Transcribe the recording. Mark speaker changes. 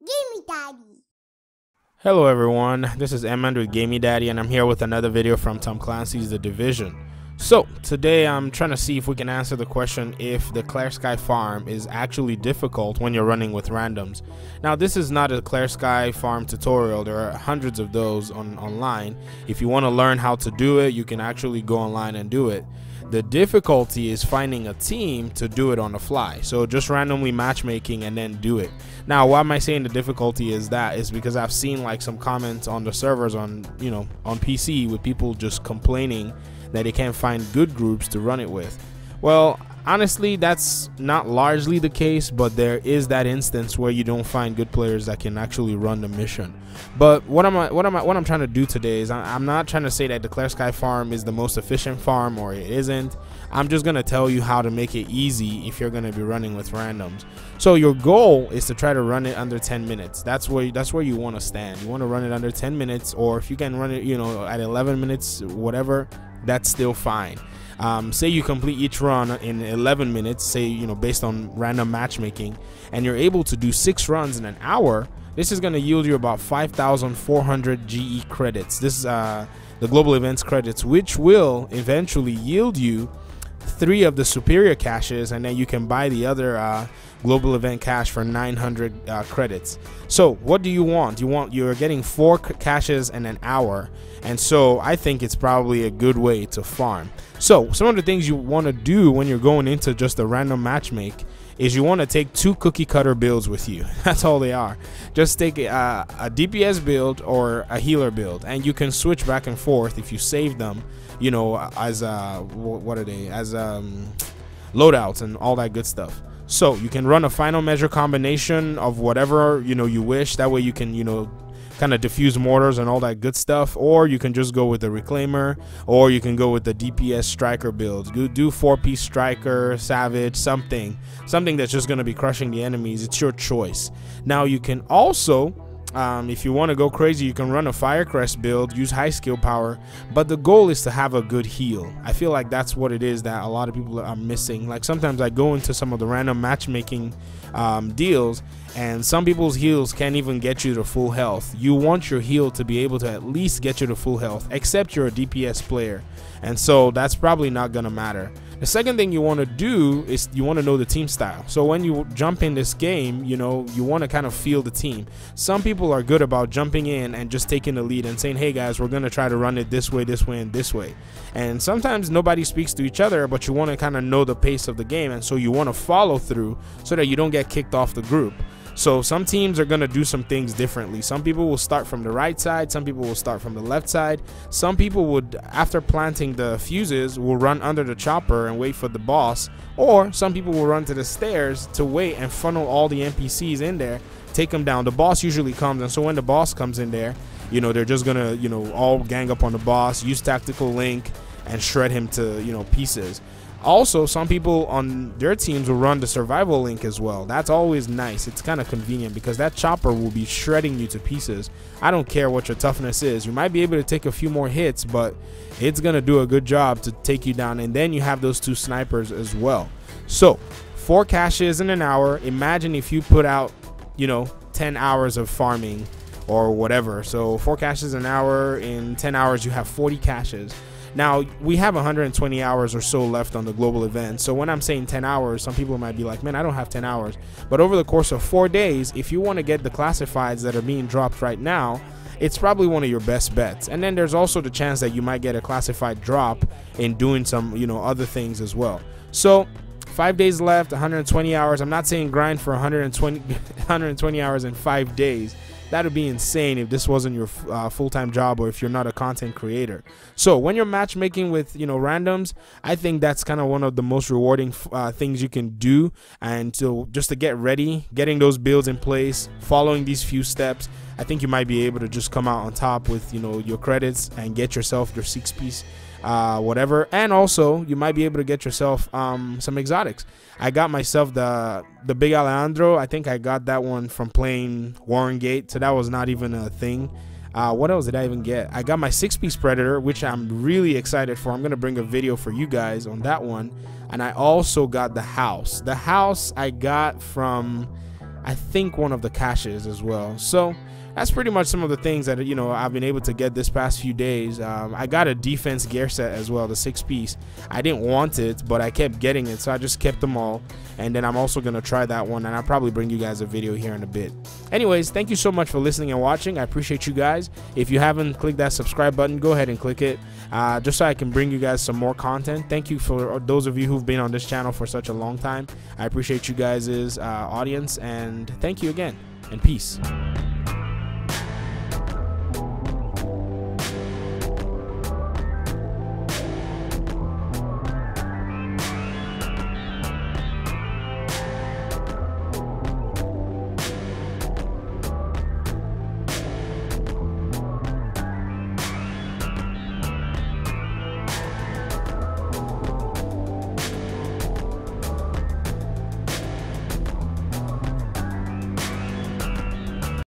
Speaker 1: Gimme Daddy.
Speaker 2: Hello everyone, this is Emmond with Gamey Daddy and I'm here with another video from Tom Clancy's The Division. So, today I'm trying to see if we can answer the question if the Clear Sky farm is actually difficult when you're running with randoms. Now, this is not a Clear Sky farm tutorial, there are hundreds of those on online. If you want to learn how to do it, you can actually go online and do it. The difficulty is finding a team to do it on the fly. So just randomly matchmaking and then do it. Now, why am I saying the difficulty is that is because I've seen like some comments on the servers on, you know, on PC with people just complaining that they can't find good groups to run it with. Well, honestly that's not largely the case but there is that instance where you don't find good players that can actually run the mission. But what am I what am I what I'm trying to do today is I'm not trying to say that the Clear Sky farm is the most efficient farm or it isn't. I'm just gonna tell you how to make it easy if you're gonna be running with randoms. So your goal is to try to run it under 10 minutes. That's where that's where you want to stand. You want to run it under 10 minutes or if you can run it you know at 11 minutes whatever that's still fine um, say you complete each run in 11 minutes say you know based on random matchmaking and you're able to do six runs in an hour this is going to yield you about 5400 ge credits. This is uh, the global events credits which will eventually yield you three of the superior caches and then you can buy the other uh, global event cache for 900 uh, credits so what do you want you want you're getting four caches in an hour and so i think it's probably a good way to farm so some of the things you want to do when you're going into just a random matchmake is you want to take two cookie cutter builds with you. That's all they are. Just take a, a, DPS build or a healer build, and you can switch back and forth if you save them. You know, as uh, what are they? As um, loadouts and all that good stuff. So you can run a final measure combination of whatever you know you wish. That way you can you know kind of diffuse mortars and all that good stuff. Or you can just go with the reclaimer. Or you can go with the dps striker builds do, do four piece striker savage something. Something that's just going to be crushing the enemies. It's your choice. Now you can also um, if you want to go crazy, you can run a Firecrest build, use high skill power, but the goal is to have a good heal. I feel like that's what it is that a lot of people are missing. Like sometimes I go into some of the random matchmaking um, deals, and some people's heals can't even get you to full health. You want your heal to be able to at least get you to full health, except you're a DPS player, and so that's probably not gonna matter. The second thing you want to do is you want to know the team style. So when you jump in this game, you know, you want to kind of feel the team. Some people are good about jumping in and just taking the lead and saying, hey guys, we're going to try to run it this way, this way, and this way. And sometimes nobody speaks to each other, but you want to kind of know the pace of the game. And so you want to follow through so that you don't get kicked off the group. So some teams are going to do some things differently. Some people will start from the right side, some people will start from the left side. Some people would after planting the fuses will run under the chopper and wait for the boss, or some people will run to the stairs to wait and funnel all the NPCs in there, take them down. The boss usually comes and so when the boss comes in there, you know, they're just going to, you know, all gang up on the boss, use tactical link and shred him to, you know, pieces. Also, some people on their teams will run the survival link as well. That's always nice. It's kind of convenient because that chopper will be shredding you to pieces. I don't care what your toughness is. You might be able to take a few more hits, but it's going to do a good job to take you down. And then you have those two snipers as well. So, four caches in an hour. Imagine if you put out, you know, 10 hours of farming or whatever. So, four caches an hour. In 10 hours, you have 40 caches. Now, we have 120 hours or so left on the global event. So when I'm saying 10 hours, some people might be like, man, I don't have 10 hours. But over the course of four days, if you want to get the classifieds that are being dropped right now, it's probably one of your best bets. And then there's also the chance that you might get a classified drop in doing some, you know, other things as well. So five days left, 120 hours. I'm not saying grind for 120, 120 hours in five days that would be insane if this wasn't your uh, full-time job or if you're not a content creator. So when you're matchmaking with you know randoms i think that's kind of one of the most rewarding uh, things you can do. And so just to get ready getting those builds in place following these few steps i think you might be able to just come out on top with you know your credits and get yourself your six piece uh, whatever. And also, you might be able to get yourself um, some exotics. I got myself the the big Alejandro. I think I got that one from playing Warrengate, so that was not even a thing. Uh, what else did I even get? I got my six piece Predator, which I'm really excited for. I'm gonna bring a video for you guys on that one. And I also got the house. The house I got from I think one of the caches as well. So that's pretty much some of the things that you know I've been able to get this past few days. Um, I got a defense gear set as well, the six piece. I didn't want it, but I kept getting it, so I just kept them all. And then I'm also gonna try that one, and I'll probably bring you guys a video here in a bit. Anyways, thank you so much for listening and watching. I appreciate you guys. If you haven't clicked that subscribe button, go ahead and click it, uh, just so I can bring you guys some more content. Thank you for those of you who've been on this channel for such a long time. I appreciate you guys' uh, audience, and thank you again. And peace.